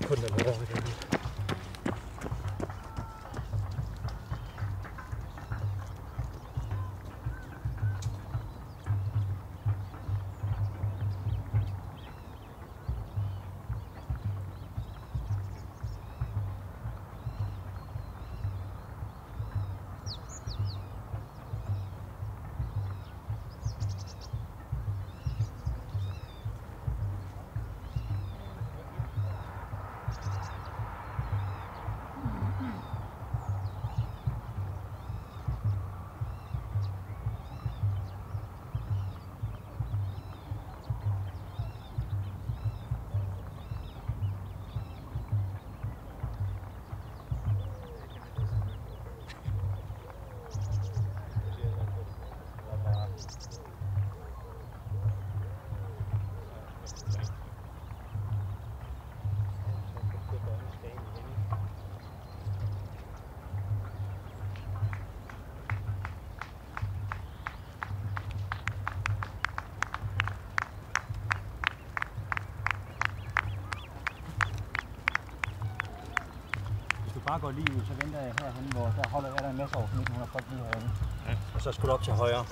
couldn't have been bare går lige ud, så venter jeg herhen, hvor der holder jeg der en masse år, 1900 folk lige herinde. Ja. Og så skulle du op til højre.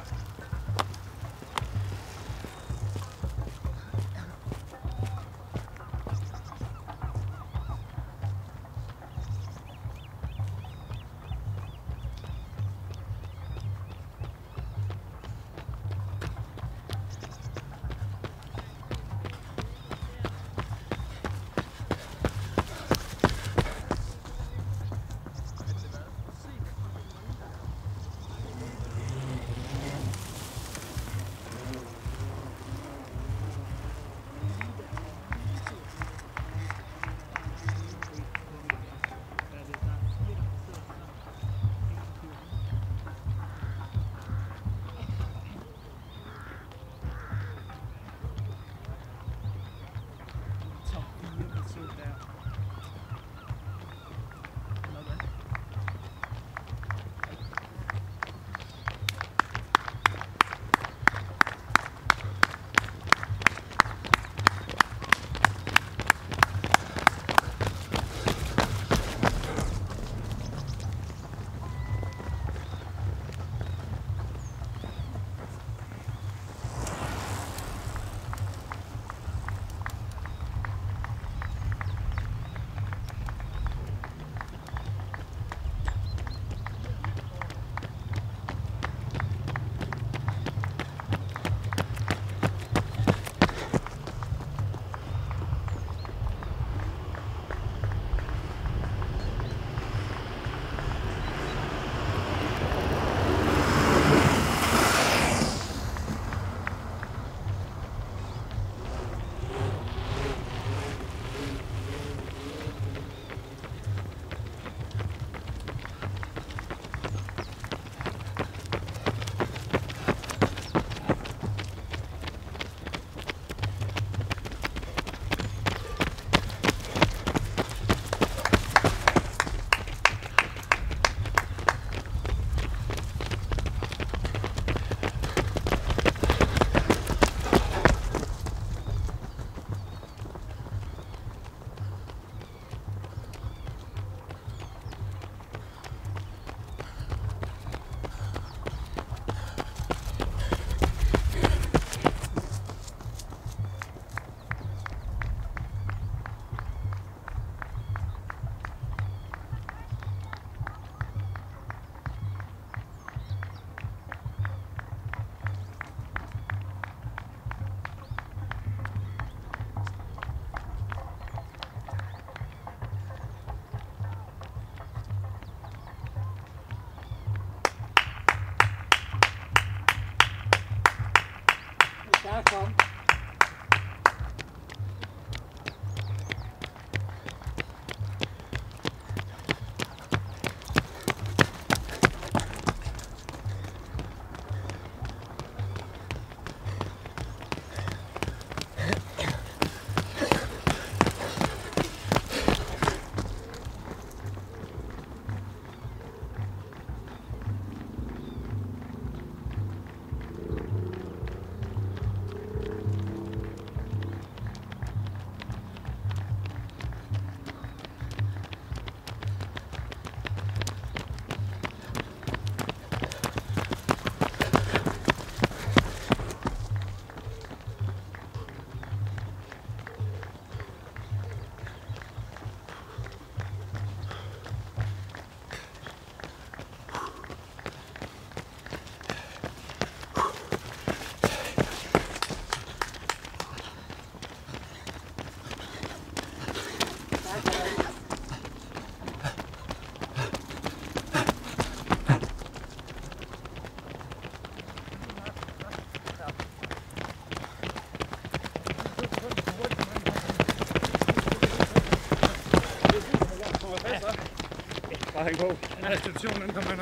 Bare hæng på. Restriktionen kommer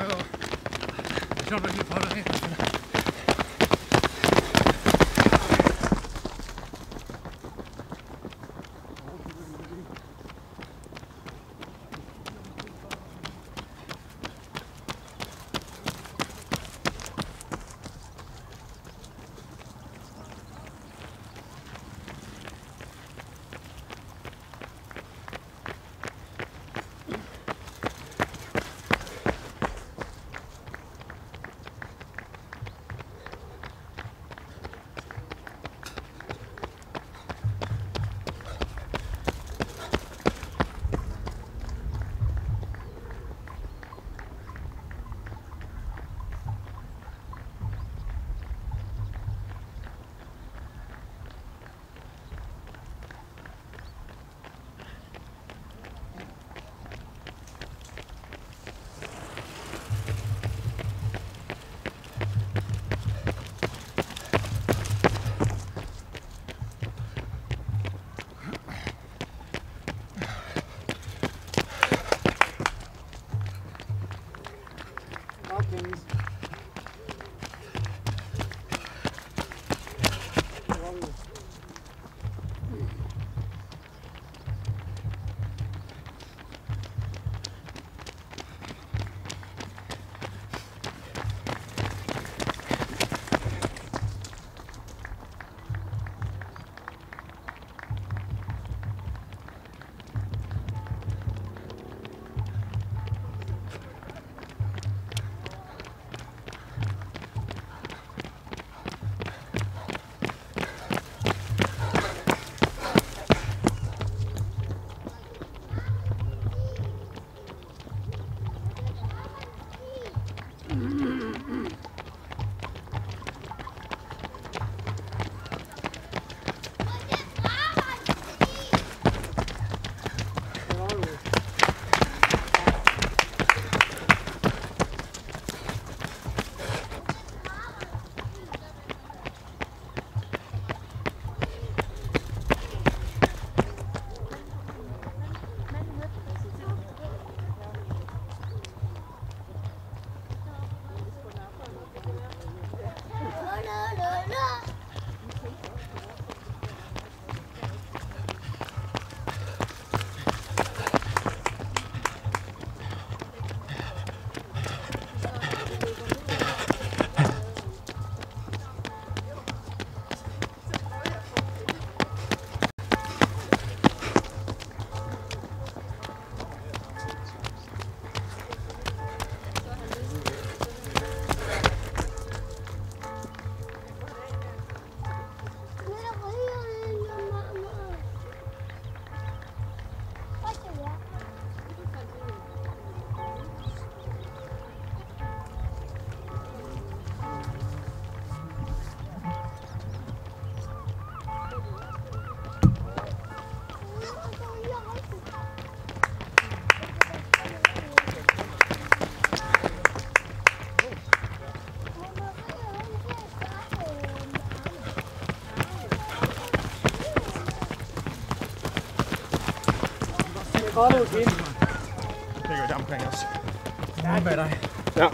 godt ud, Kim. Det gør det omkring os. Ja, med dig. Ja.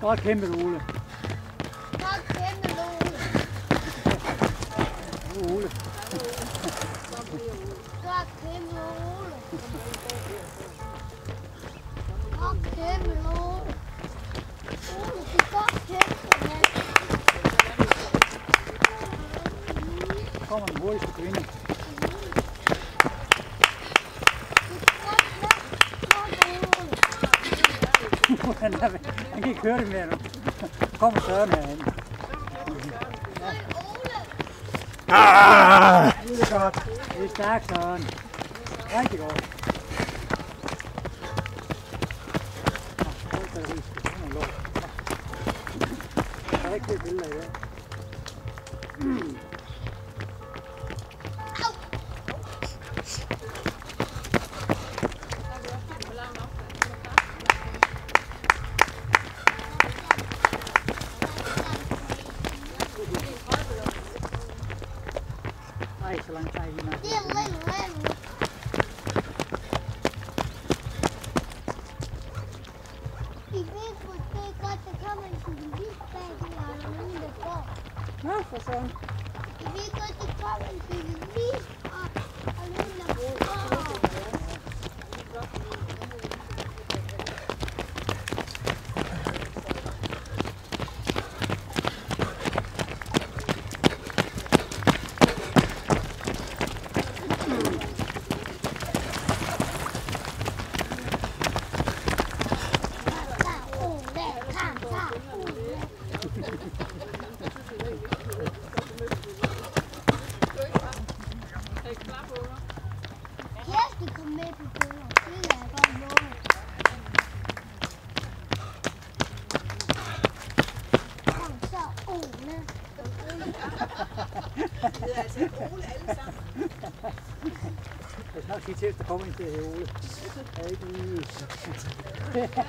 Godt kæmpet, Ole. Høre det mere nu. Kommer Søren herhen. Ej, Ole. Ah! Det er godt. Det er stærkt, Søren. Rigtig godt. Den er ikke det billeder i dag. Skal nok sige til, at der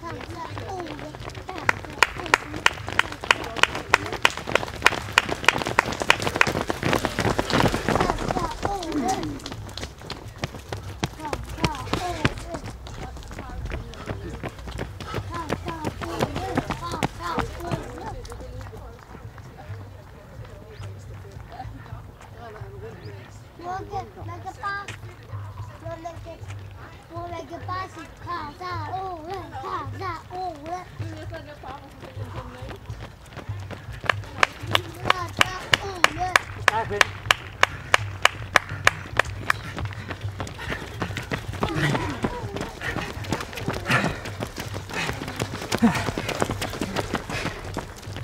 kommer en til at hedde Ole. Jeg er ikke lige... Kom så, Ole. Kom så, Ole. Kom så, Ole. Kom så, Ole. Kom så, Ole. Kom så, Ole. Mugge, man kan bare... Man kan, hvor man kan bare sige, kom så, Ole. Kom så, Ole. Kom så, Ole. Stærk ven.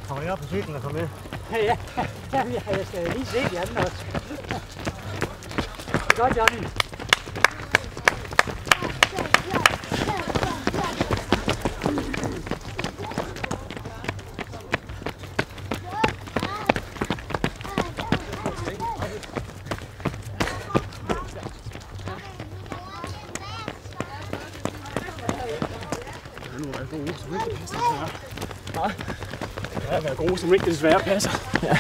Kommer jeg op på cyklen og kommer med? Ja, ja, jeg skal lige se de andre også. Godt, Johnny. Nu er jeg god, som ikke passer desværre. Nej. Jeg er været god, som ikke desværre passer. Ja.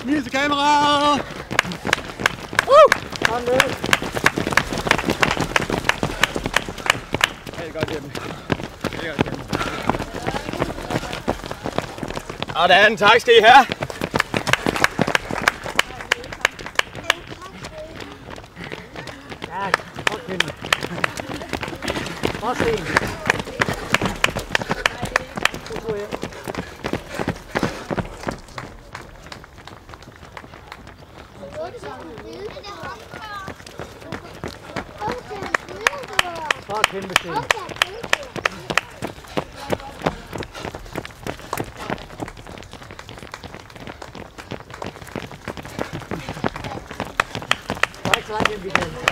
Smil til kameraet! Kom nu. Helt godt, Jeppe. Helt godt, Jeppe. Sådan, tak skal I have. Ja, godt kæmpe. Godt sten. Nu tror jeg. Godt kæmpe sten. Der er ikke så langt hjem, vi kan.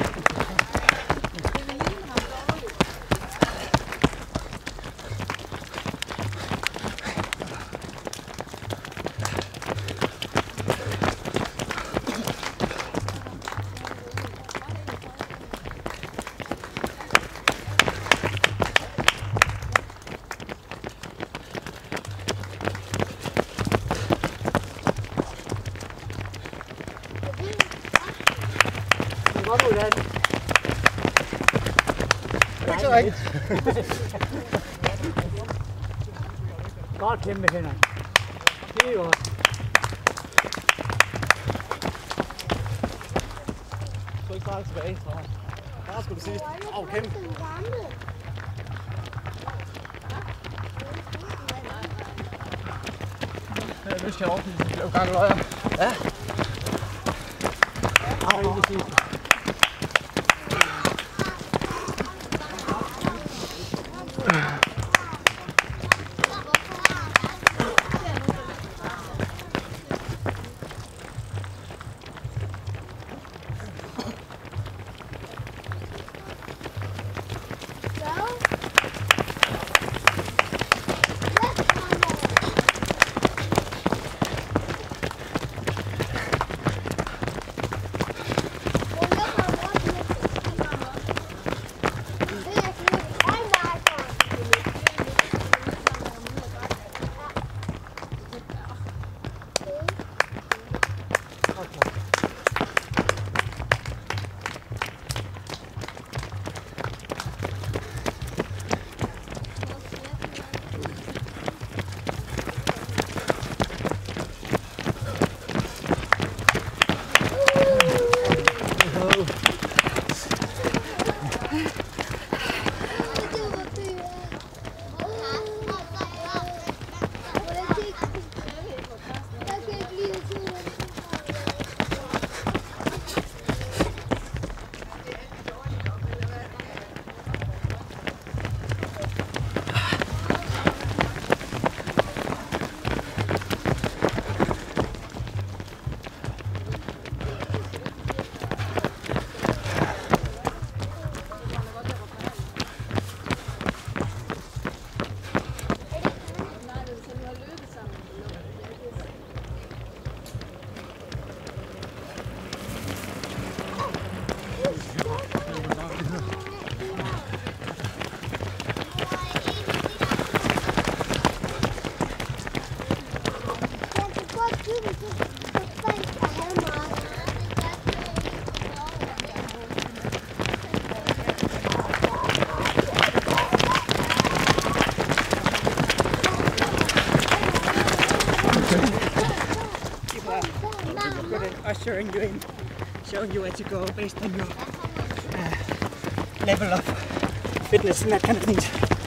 ud af det. Det er ikke så rigtigt. Godt kæmpe hænder. Det er jo Så ikke bare tilbage, så. Der skulle du sige. Åh, oh, kæmpe. Jeg har lyst til at ordne, at det blev gang løjer. ushering you where to go based on your uh, level of fitness and that kind of things.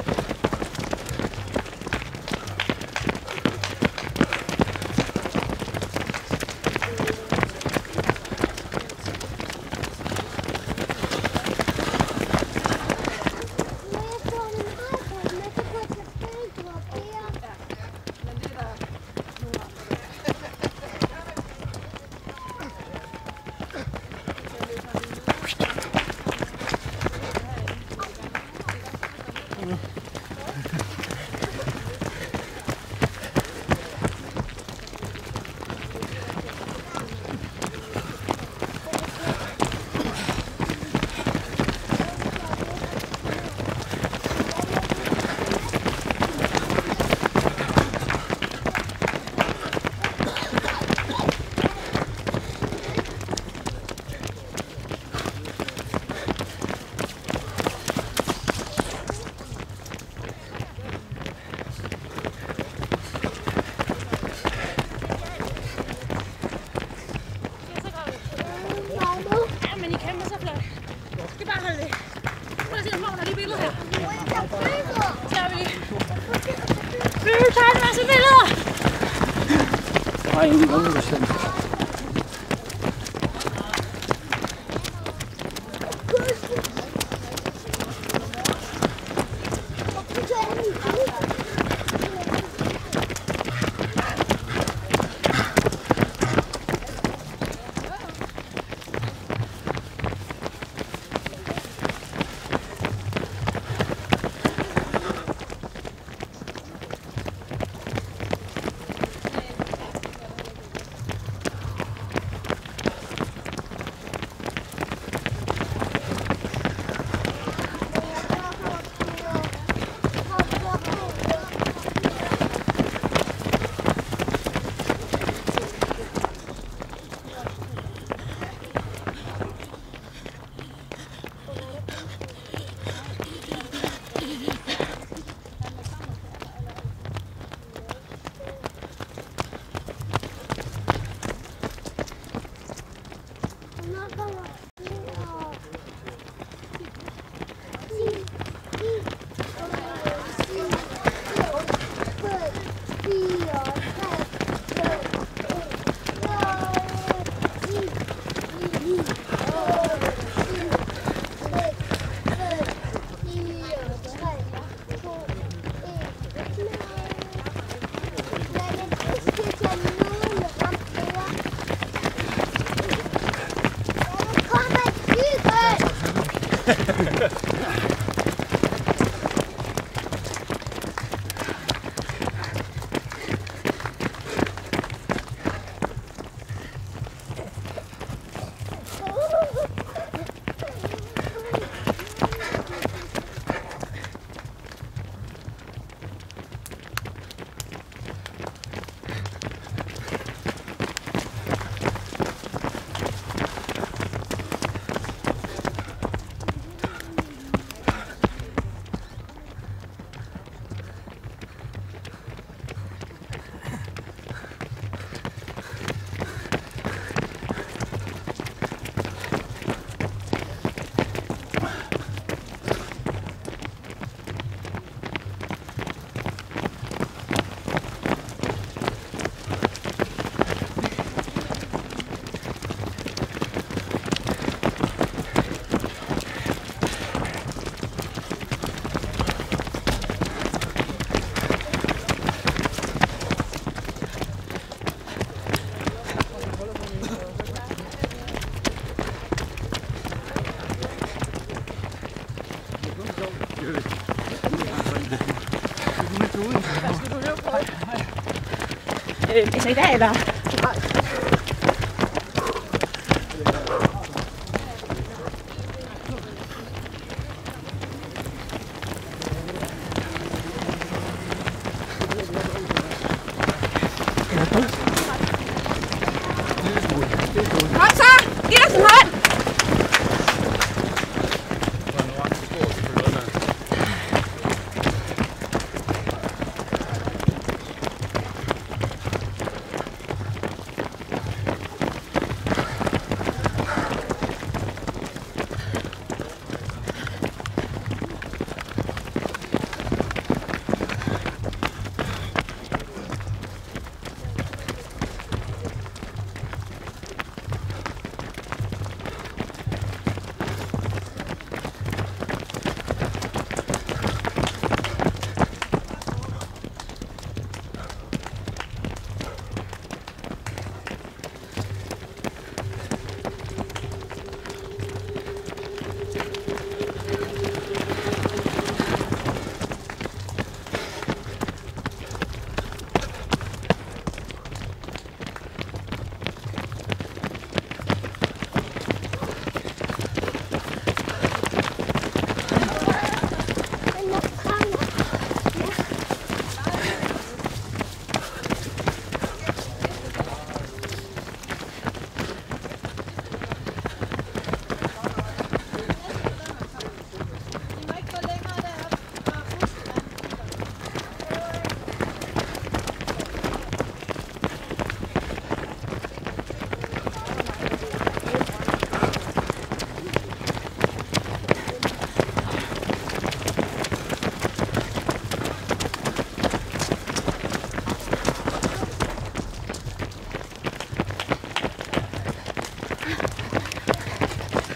Øh, altså i dag,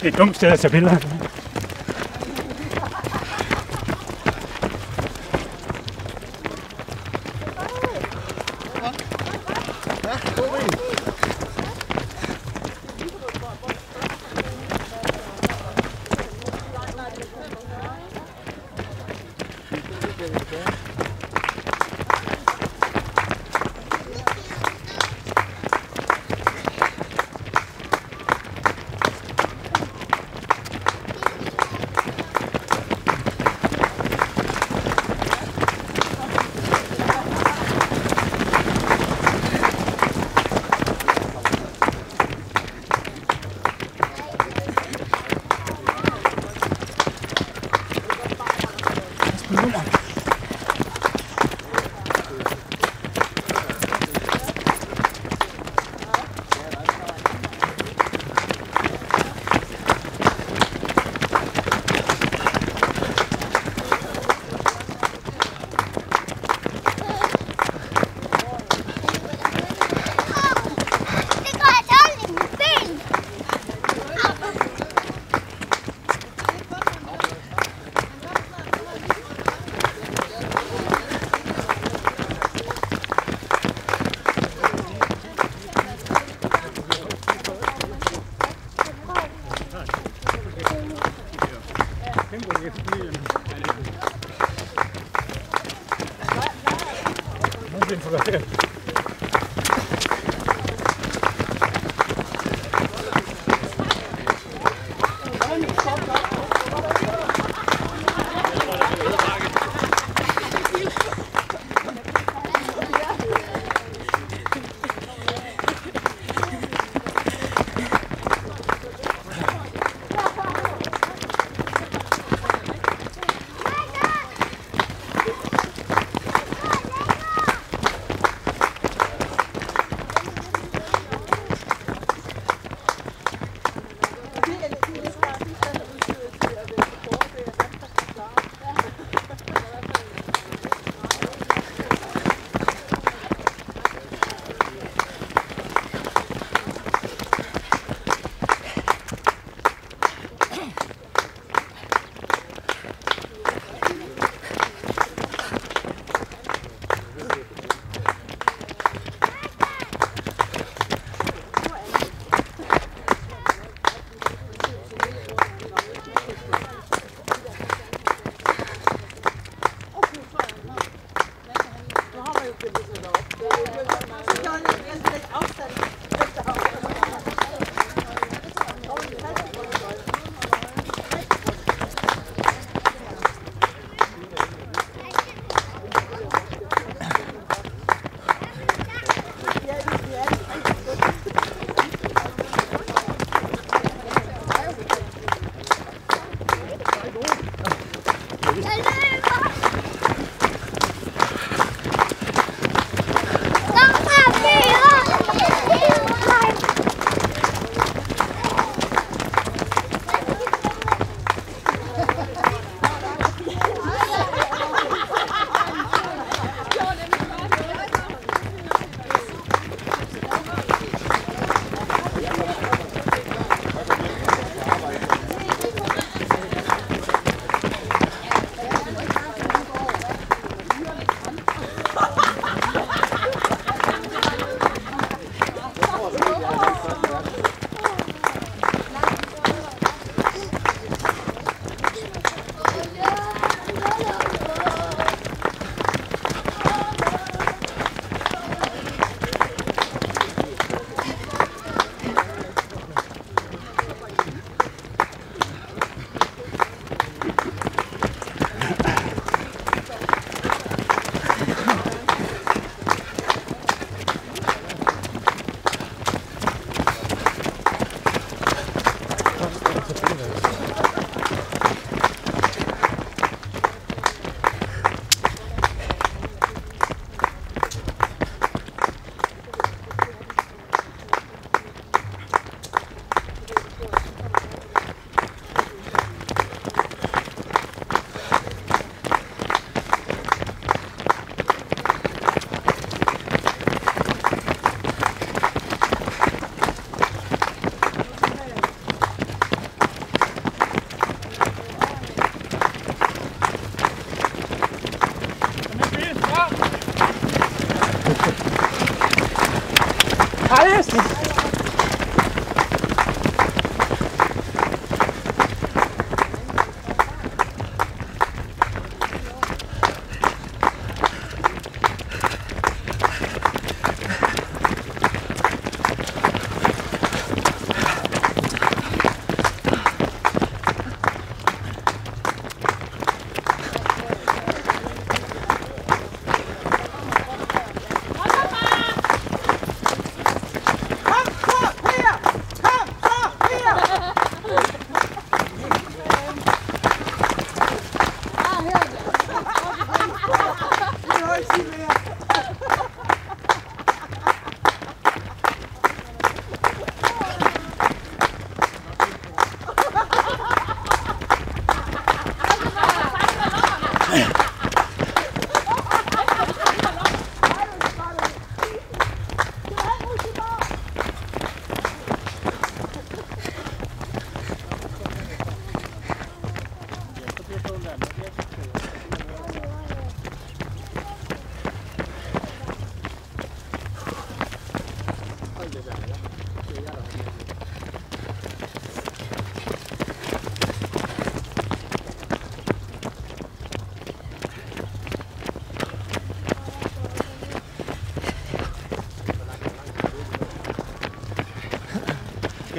Det er et dumt sted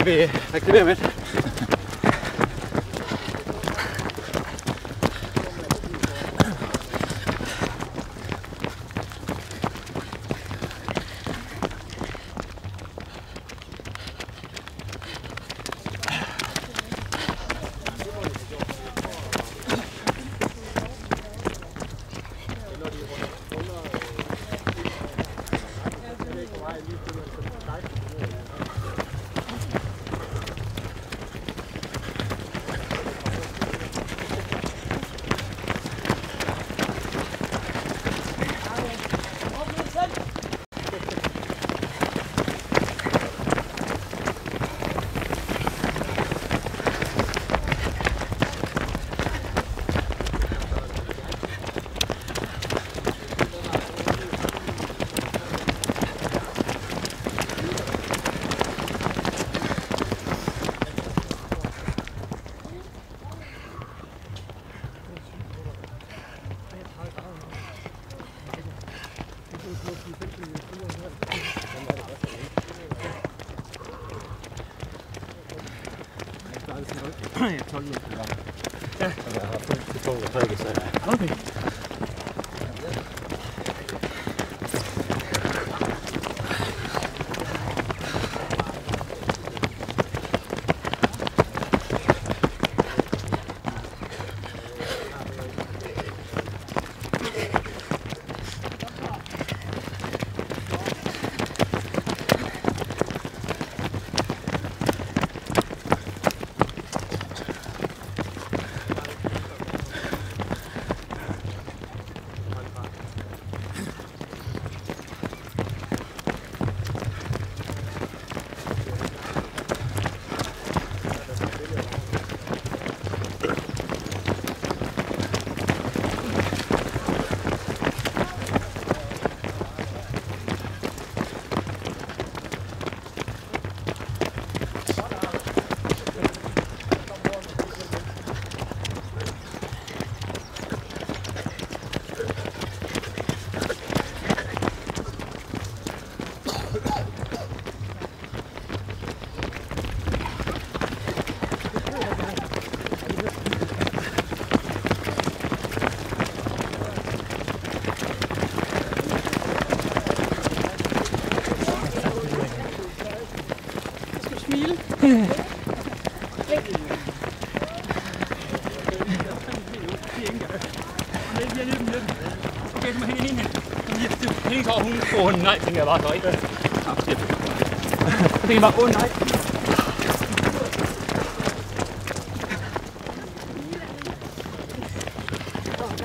vi aktiverer med. Åh oh, nej, tænker jeg bare så, ikke? Ja, shit. Jeg tænker bare, åh oh, nej.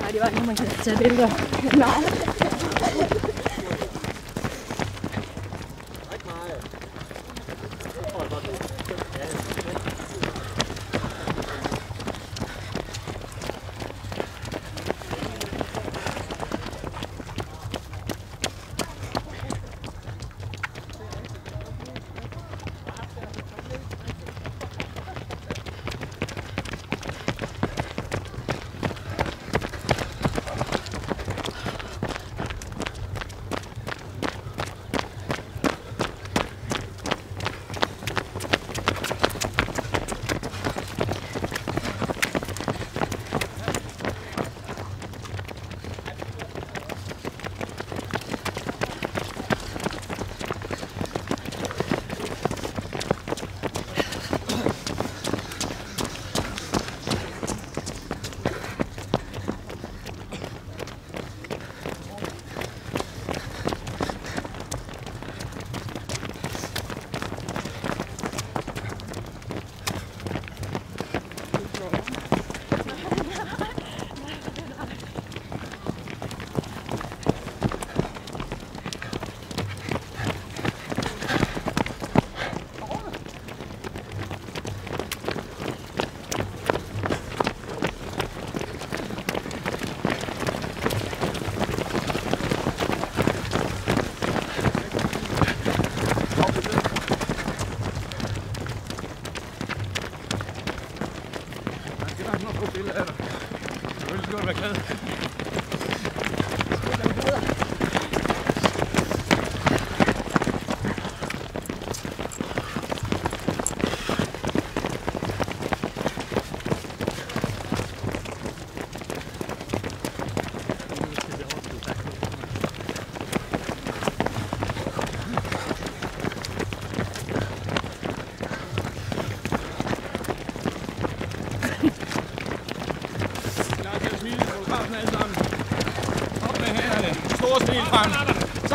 Nej, det var ikke, man kan tage billeder. Nej.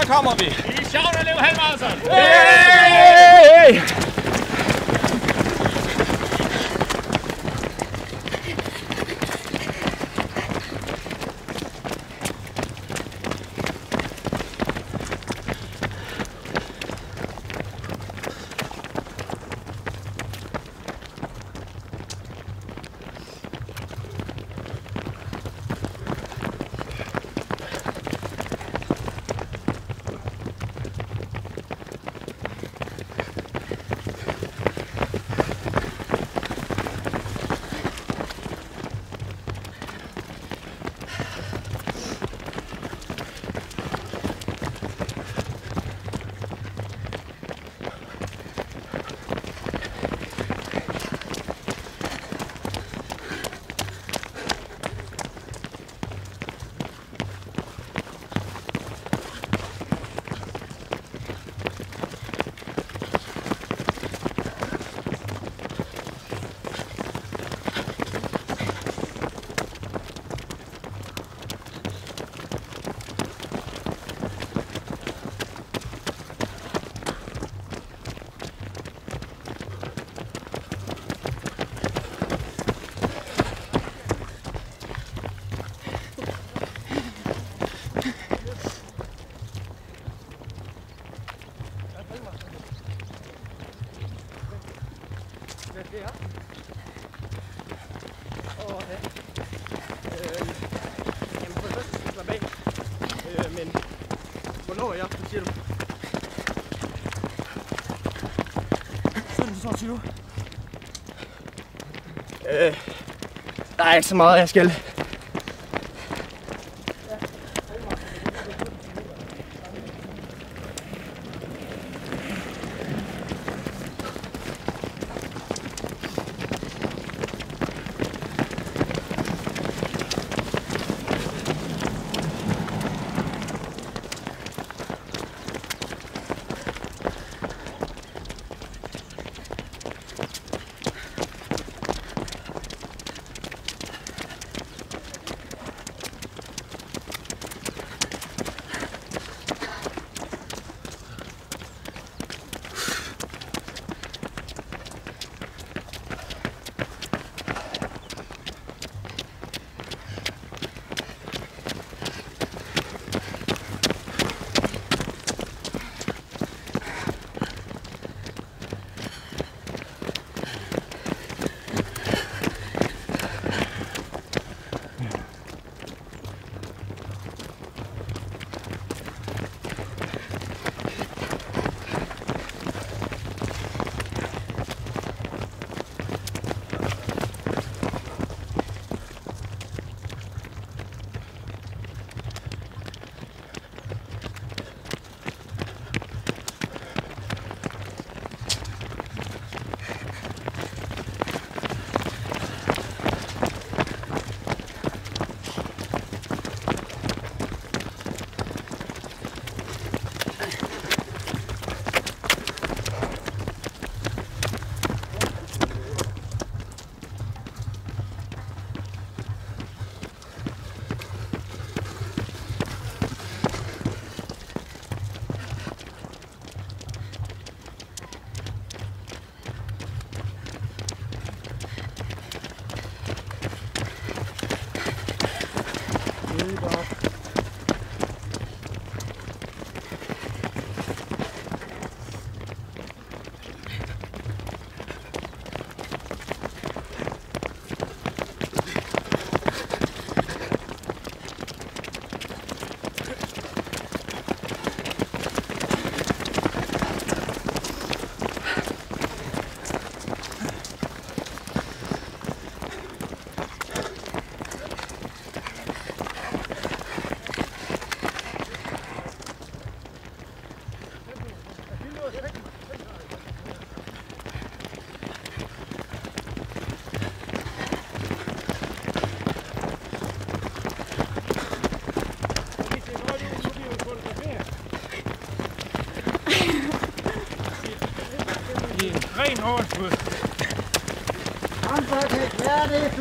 Så kommer vi. Det er sjovt at leve halvmarathon. Hey! men hvornår er jeg, siger du? 1722. Øh, der er ikke så meget, jeg skal.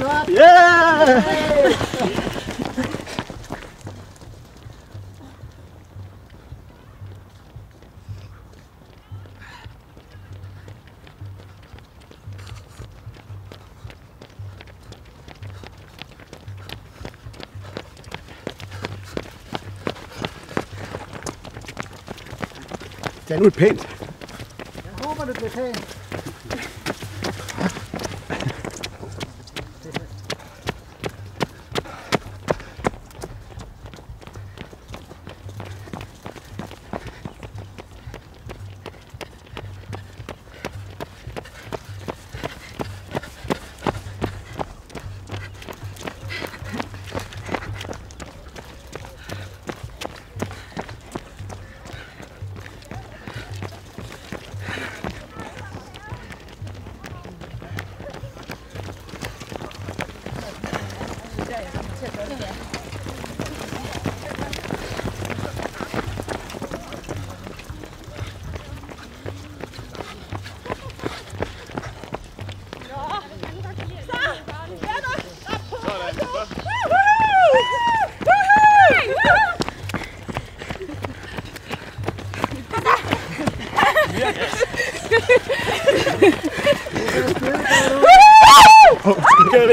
Yeah! Det er nu et pænt. Jeg håber, det bliver pænt.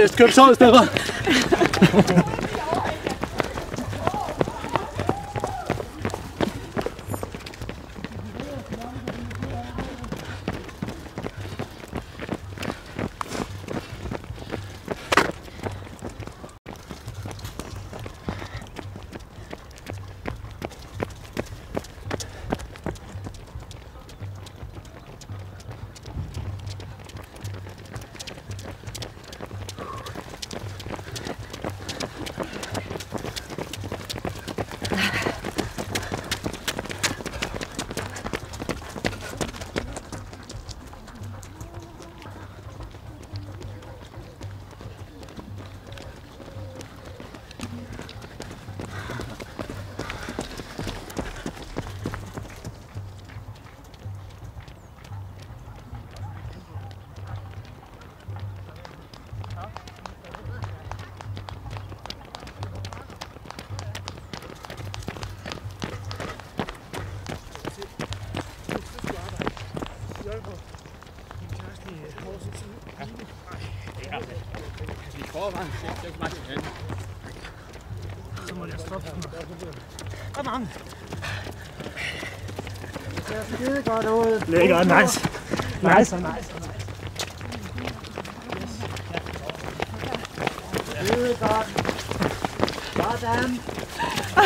Allez, comme ça, on se ud. Lækker, nice. Nice, nice. Skide godt. Sådan. Nej,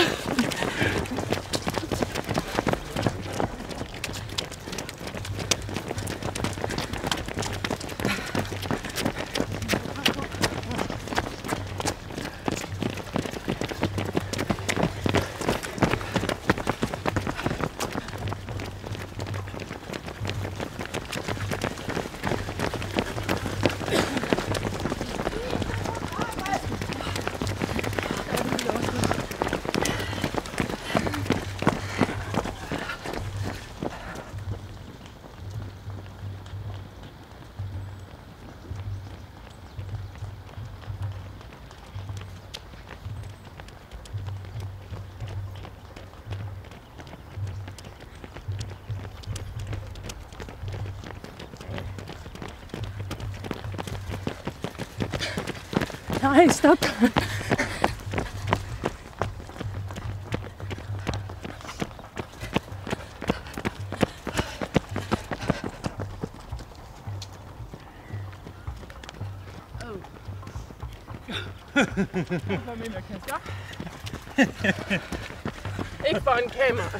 Ikke for en kamera.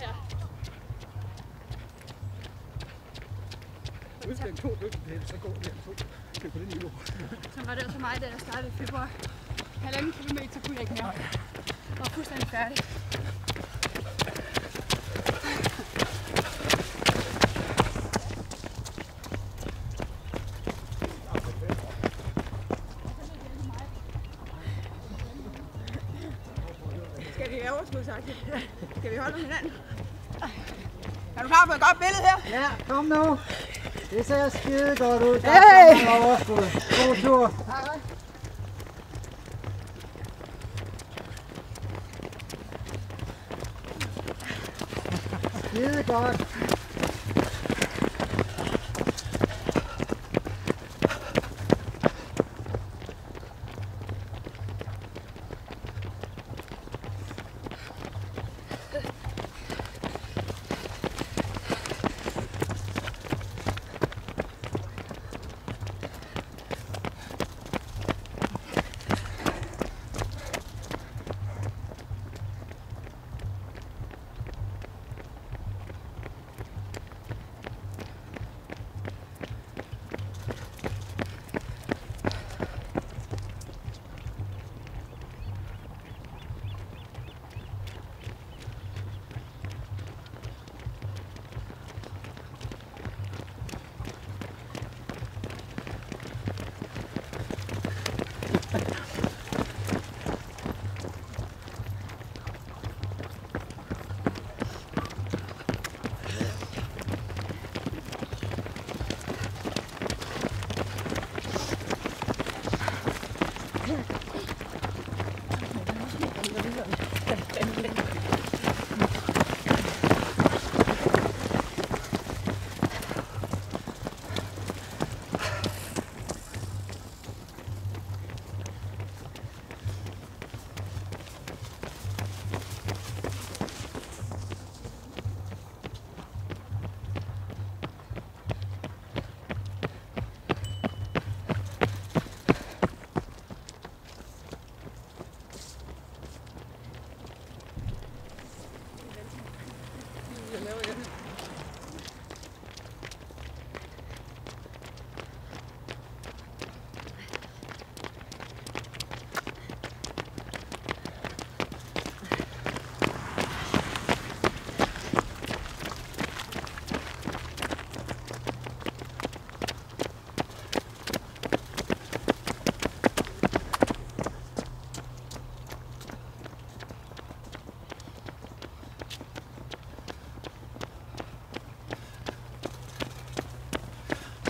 Ja. Uden den to lygtepæl, så går det to. Det er på det niveau. Så var det også mig, da jeg startede i februar. Halvanden kilometer kunne jeg ikke mere. Og fuldstændig færdig. Skal vi holde om hinanden? Er du klar på et godt billede her? Ja, kom nu. Det ser skide godt ud. Der er meget overskud. God tur. Skide godt.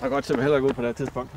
Jeg godt se mig hellere gå ud på det her tidspunkt.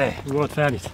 E, u, otvoriti.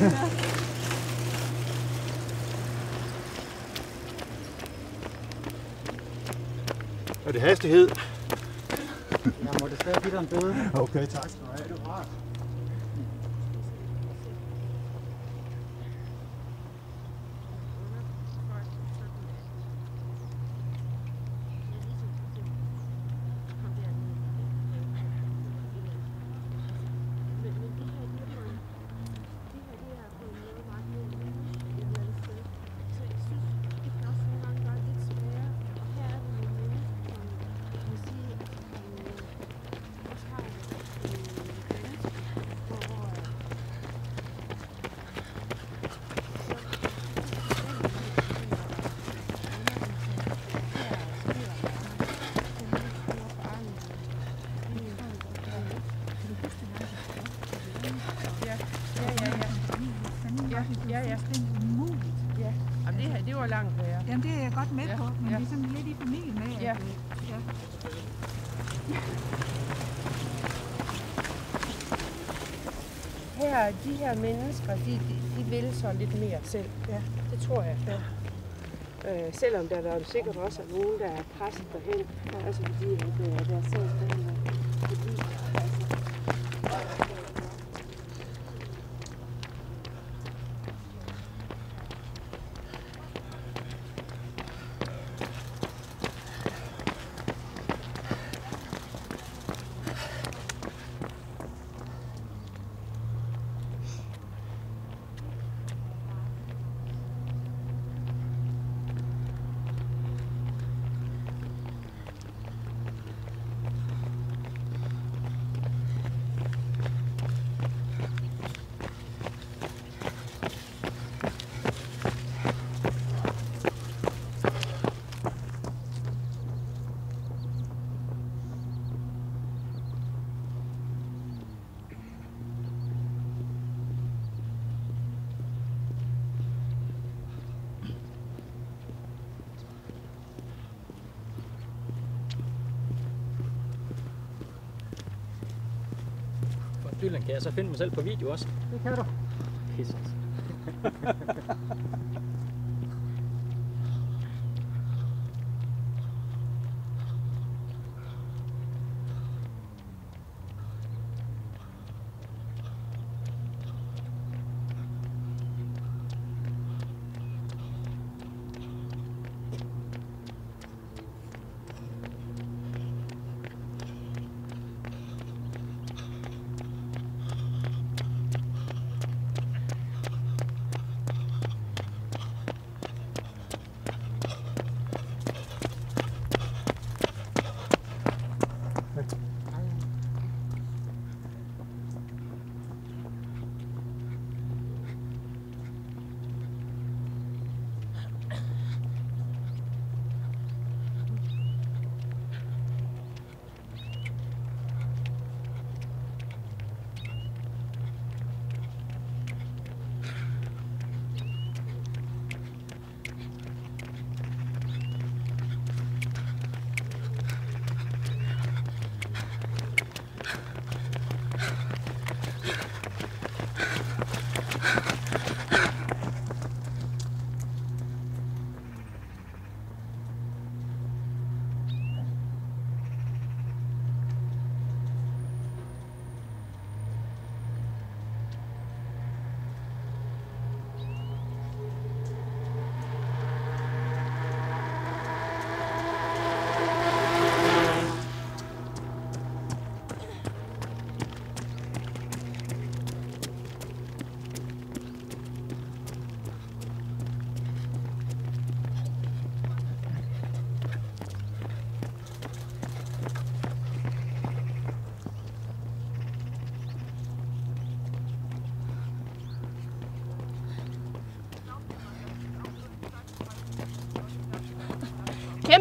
Er det hastighed? Jeg må desværre give dig en bøde. Okay, tak Ja, ja, ja. Ja. Jamen, det her, det var langt værre. Jamen, det er jeg godt med Ja, på, men ja. vi er sådan lidt i familie med, at, Ja. øh, ja. Her, de her mennesker, de, de, de vil så lidt mere selv. Ja. Det tror jeg. Ja. Øh, selvom der er sikkert også er nogen, der er presset derhen. Altså fordi, at øh, deres sagsbehandler. Kan jeg så finde mig selv på video også. Det kan du. Pisse.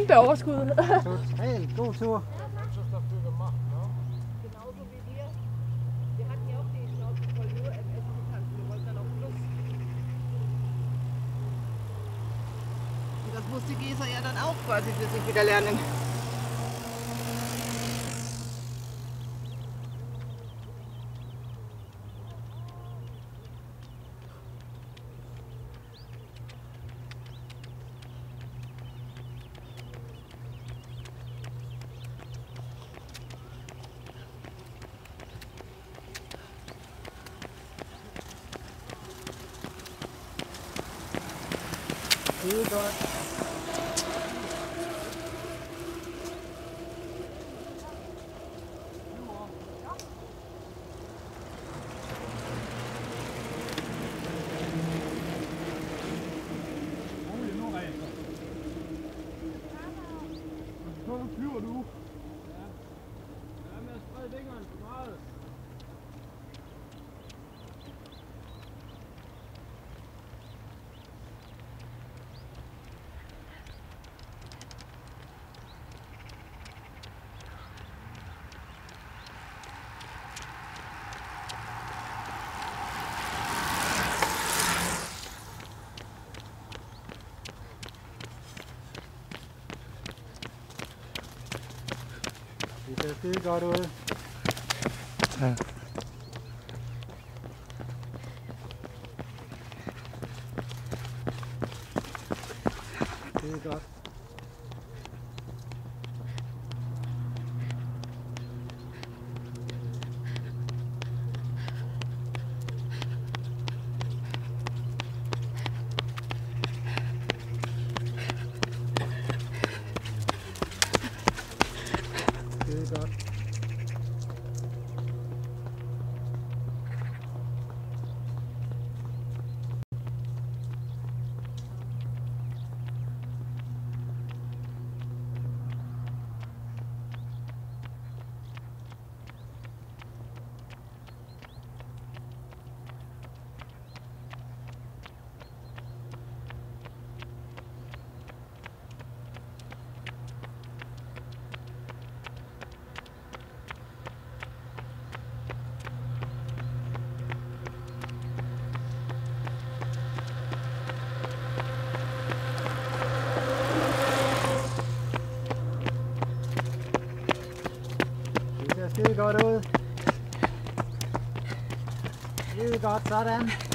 Kæmpe overskud. Totalt god tur. Das musste Gesa ja dann auch quasi für sich wieder lernen. गारे Gott sei Dank.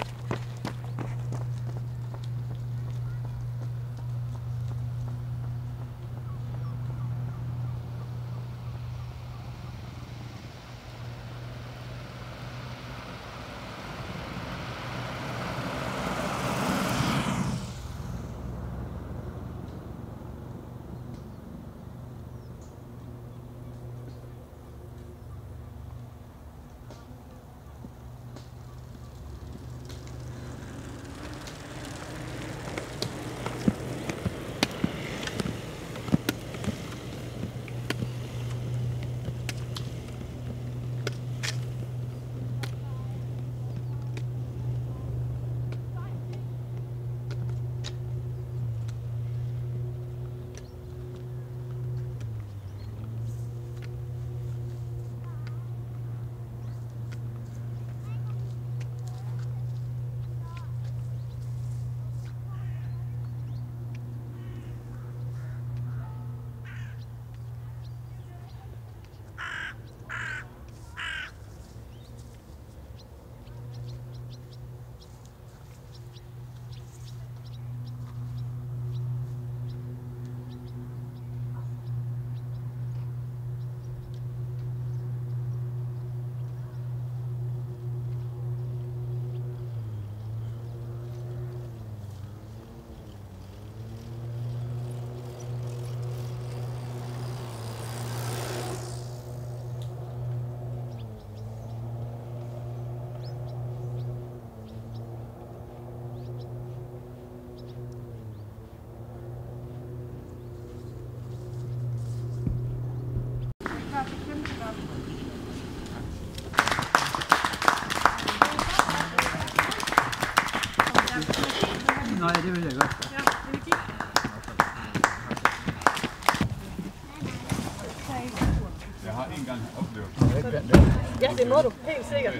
det må du, helt sikkert.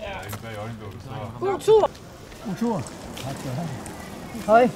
Ja. Kultur. Kultur. Tak skal du have. Hej.